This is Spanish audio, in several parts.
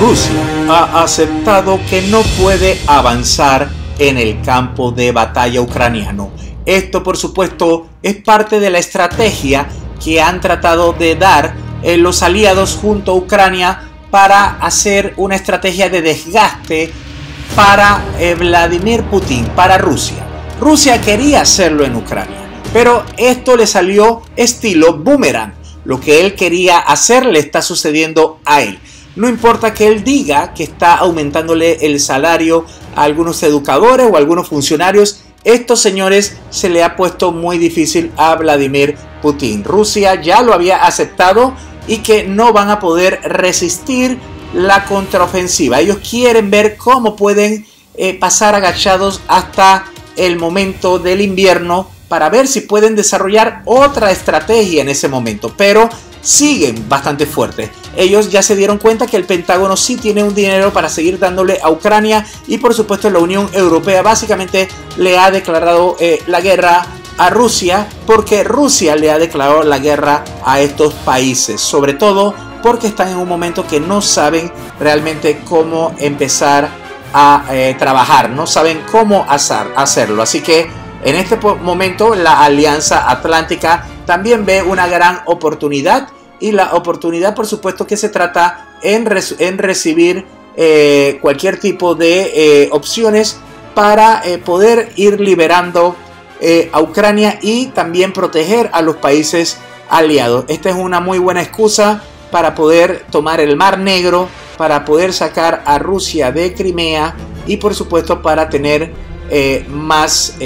Rusia ha aceptado que no puede avanzar en el campo de batalla ucraniano. Esto por supuesto es parte de la estrategia que han tratado de dar eh, los aliados junto a Ucrania para hacer una estrategia de desgaste para eh, Vladimir Putin, para Rusia. Rusia quería hacerlo en Ucrania, pero esto le salió estilo boomerang. Lo que él quería hacer le está sucediendo a él. No importa que él diga que está aumentándole el salario a algunos educadores o a algunos funcionarios, estos señores se le ha puesto muy difícil a Vladimir Putin. Rusia ya lo había aceptado y que no van a poder resistir la contraofensiva. Ellos quieren ver cómo pueden eh, pasar agachados hasta el momento del invierno para ver si pueden desarrollar otra estrategia en ese momento. Pero siguen bastante fuertes. Ellos ya se dieron cuenta que el Pentágono sí tiene un dinero para seguir dándole a Ucrania y por supuesto la Unión Europea básicamente le ha declarado eh, la guerra a Rusia porque Rusia le ha declarado la guerra a estos países, sobre todo porque están en un momento que no saben realmente cómo empezar a eh, trabajar, no saben cómo hacer, hacerlo. Así que en este momento la Alianza Atlántica también ve una gran oportunidad y la oportunidad por supuesto que se trata en, en recibir eh, cualquier tipo de eh, opciones para eh, poder ir liberando a Ucrania y también proteger a los países aliados. Esta es una muy buena excusa para poder tomar el Mar Negro, para poder sacar a Rusia de Crimea y por supuesto para tener más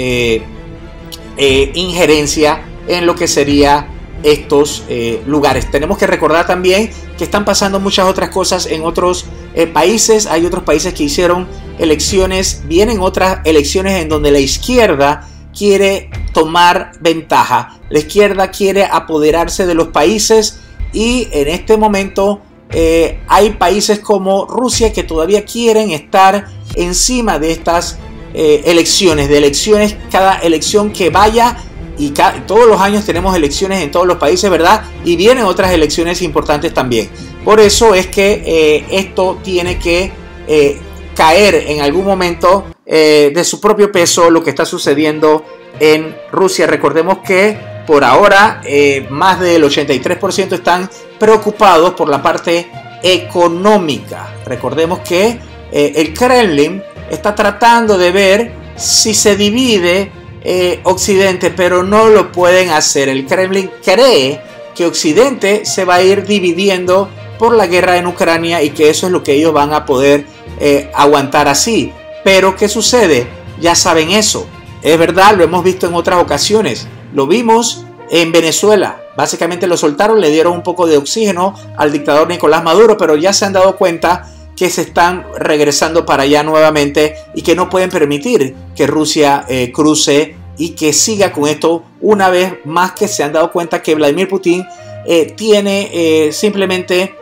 injerencia en lo que sería estos eh, lugares. Tenemos que recordar también que están pasando muchas otras cosas en otros eh, países. Hay otros países que hicieron elecciones, vienen otras elecciones en donde la izquierda quiere tomar ventaja. La izquierda quiere apoderarse de los países y en este momento eh, hay países como Rusia que todavía quieren estar encima de estas elecciones, de elecciones, cada elección que vaya y todos los años tenemos elecciones en todos los países, ¿verdad? Y vienen otras elecciones importantes también. Por eso es que eh, esto tiene que eh, caer en algún momento eh, de su propio peso lo que está sucediendo en Rusia. Recordemos que por ahora más del 83% están preocupados por la parte económica. Recordemos que el Kremlin está tratando de ver si se divide eh, Occidente, pero no lo pueden hacer. El Kremlin cree que Occidente se va a ir dividiendo por la guerra en Ucrania y que eso es lo que ellos van a poder eh, aguantar así. Pero ¿qué sucede? Ya saben eso. Es verdad, lo hemos visto en otras ocasiones. Lo vimos en Venezuela. Básicamente lo soltaron, le dieron un poco de oxígeno al dictador Nicolás Maduro, pero ya se han dado cuenta que se están regresando para allá nuevamente y que no pueden permitir que Rusia eh, cruce y que siga con esto una vez más que se han dado cuenta que Vladimir Putin eh, tiene eh, simplemente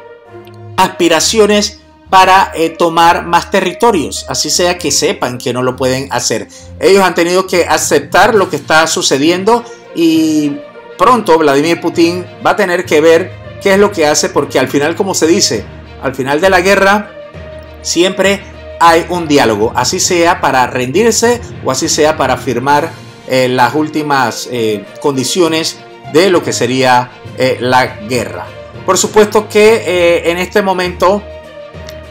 aspiraciones para tomar más territorios, así sea que sepan que no lo pueden hacer. Ellos han tenido que aceptar lo que está sucediendo y pronto Vladimir Putin va a tener que ver qué es lo que hace porque al final, como se dice, al final de la guerra siempre hay un diálogo, así sea para rendirse o así sea para firmar eh, las últimas eh, condiciones de lo que sería eh, la guerra. Por supuesto que en este momento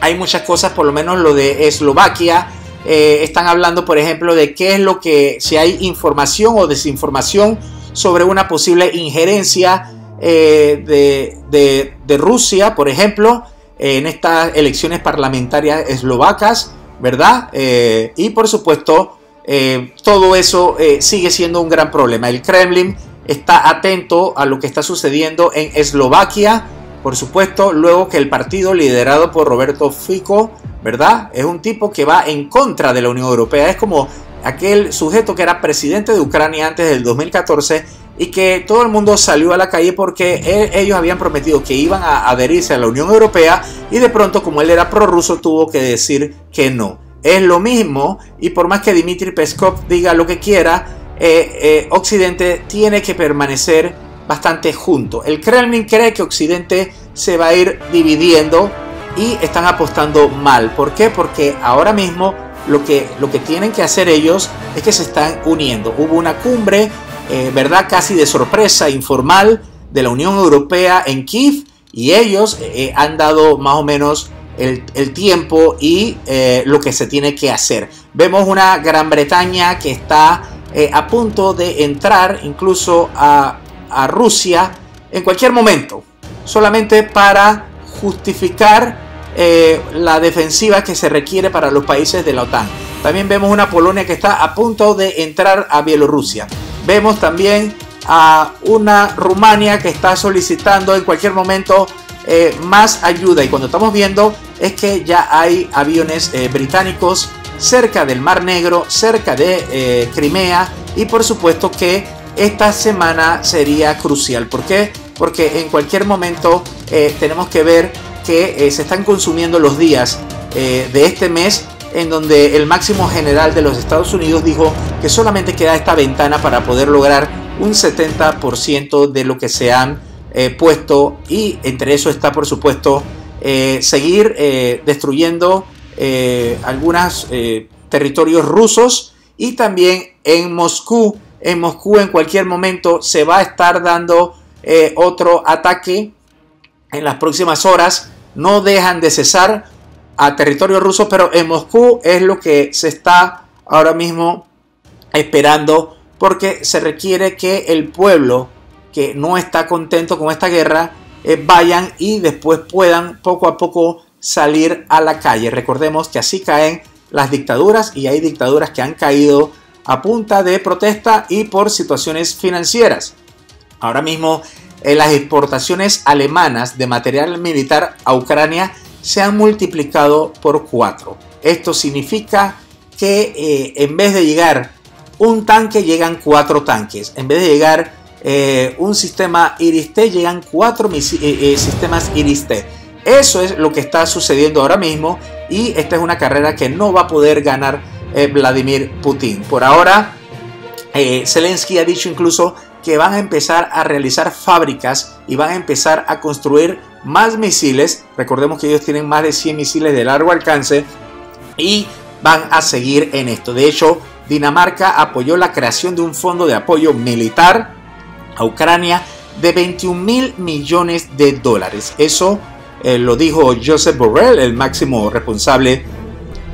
hay muchas cosas, por lo menos lo de Eslovaquia, están hablando, por ejemplo, de qué es lo que, si hay información o desinformación sobre una posible injerencia de, de Rusia, por ejemplo, en estas elecciones parlamentarias eslovacas, ¿verdad? Eh, y por supuesto, eh, todo eso eh, sigue siendo un gran problema. El Kremlin está atento a lo que está sucediendo en Eslovaquia, por supuesto, luego que el partido liderado por Roberto Fico, ¿verdad? Es un tipo que va en contra de la Unión Europea. Es como aquel sujeto que era presidente de Ucrania antes del 2014 y que todo el mundo salió a la calle porque ellos habían prometido que iban a adherirse a la Unión Europea y de pronto como él era prorruso tuvo que decir que no. Es lo mismo y por más que Dmitry Peskov diga lo que quiera, eh, eh, Occidente tiene que permanecer bastante junto. El Kremlin cree que Occidente se va a ir dividiendo y están apostando mal. ¿Por qué? Porque ahora mismo lo que, lo que tienen que hacer ellos es que se están uniendo. Hubo una cumbre, eh, ¿verdad? Casi de sorpresa, informal, de la Unión Europea en Kiev y ellos eh, han dado más o menos el, tiempo y eh, lo que se tiene que hacer. Vemos una Gran Bretaña que está a punto de entrar incluso a, a Rusia en cualquier momento, solamente para justificar eh, la defensiva que se requiere para los países de la OTAN. También vemos una Polonia que está a punto de entrar a Bielorrusia. Vemos también a una Rumania que está solicitando en cualquier momento eh, más ayuda. Y cuando estamos viendo es que ya hay aviones eh, británicos cerca del Mar Negro, cerca de Crimea. Y por supuesto que esta semana sería crucial. ¿Por qué? Porque en cualquier momento tenemos que ver que eh, se están consumiendo los días eh, de este mes en donde el máximo general de los Estados Unidos dijo que solamente queda esta ventana para poder lograr un 70% de lo que se han eh, puesto y entre eso está por supuesto seguir destruyendo algunos territorios rusos y también en Moscú. En Moscú en cualquier momento se va a estar dando otro ataque en las próximas horas no dejan de cesar a territorio ruso, pero en Moscú es lo que se está ahora mismo esperando porque se requiere que el pueblo que no está contento con esta guerra eh, vayan y después puedan poco a poco salir a la calle. Recordemos que así caen las dictaduras y hay dictaduras que han caído a punta de protesta y por situaciones financieras. Ahora mismo las exportaciones alemanas de material militar a Ucrania se han multiplicado por cuatro. Esto significa que eh, en vez de llegar un tanque, llegan cuatro tanques. En vez de llegar eh, un sistema Iris-T, llegan cuatro eh, sistemas Iris-T. Eso es lo que está sucediendo ahora mismo y esta es una carrera que no va a poder ganar Vladimir Putin. Por ahora, Zelensky ha dicho incluso que van a empezar a realizar fábricas y van a empezar a construir más misiles. Recordemos que ellos tienen más de 100 misiles de largo alcance y van a seguir en esto. De hecho, Dinamarca apoyó la creación de un fondo de apoyo militar a Ucrania de 21 mil millones de dólares. Eso eh, lo dijo Joseph Borrell, el máximo responsable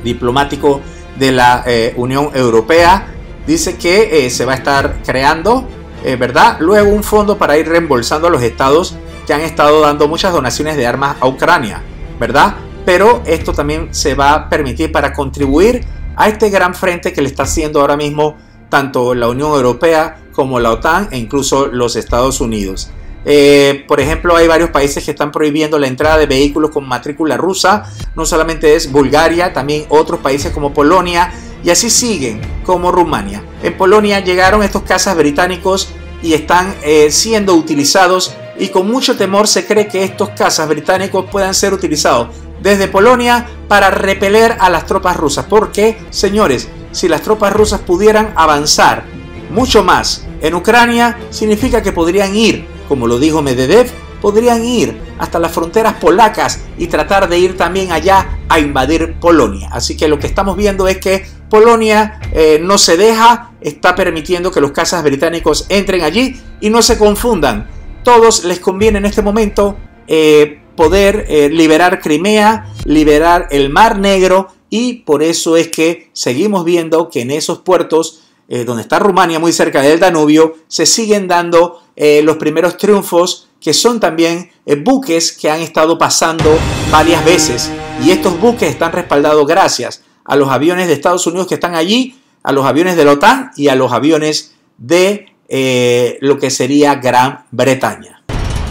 diplomático de la eh, Unión Europea. Dice que eh, se va a estar creando ¿verdad? Luego un fondo para ir reembolsando a los estados que han estado dando muchas donaciones de armas a Ucrania, ¿verdad? Pero esto también se va a permitir para contribuir a este gran frente que le está haciendo ahora mismo tanto la Unión Europea como la OTAN e incluso los Estados Unidos. Eh, por ejemplo, hay varios países que están prohibiendo la entrada de vehículos con matrícula rusa. No solamente es Bulgaria, también otros países como Polonia y así siguen como Rumania. En Polonia llegaron estos cazas británicos y están eh, siendo utilizados y con mucho temor se cree que estos cazas británicos puedan ser utilizados desde Polonia para repeler a las tropas rusas. Porque, señores, si las tropas rusas pudieran avanzar mucho más en Ucrania, significa que podrían ir, como lo dijo Medvedev, podrían ir hasta las fronteras polacas y tratar de ir también allá a invadir Polonia. Así que lo que estamos viendo es que Polonia eh, no se deja, está permitiendo que los cazas británicos entren allí y no se confundan. Todos les conviene en este momento eh, poder eh, liberar Crimea, liberar el Mar Negro y por eso es que seguimos viendo que en esos puertos donde está Rumania muy cerca del Danubio se siguen dando los primeros triunfos que son también buques que han estado pasando varias veces y estos buques están respaldados gracias a los aviones de Estados Unidos que están allí, a los aviones de la OTAN y a los aviones de eh, lo que sería Gran Bretaña.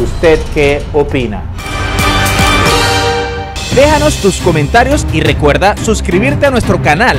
¿Usted qué opina? Déjanos tus comentarios y recuerda suscribirte a nuestro canal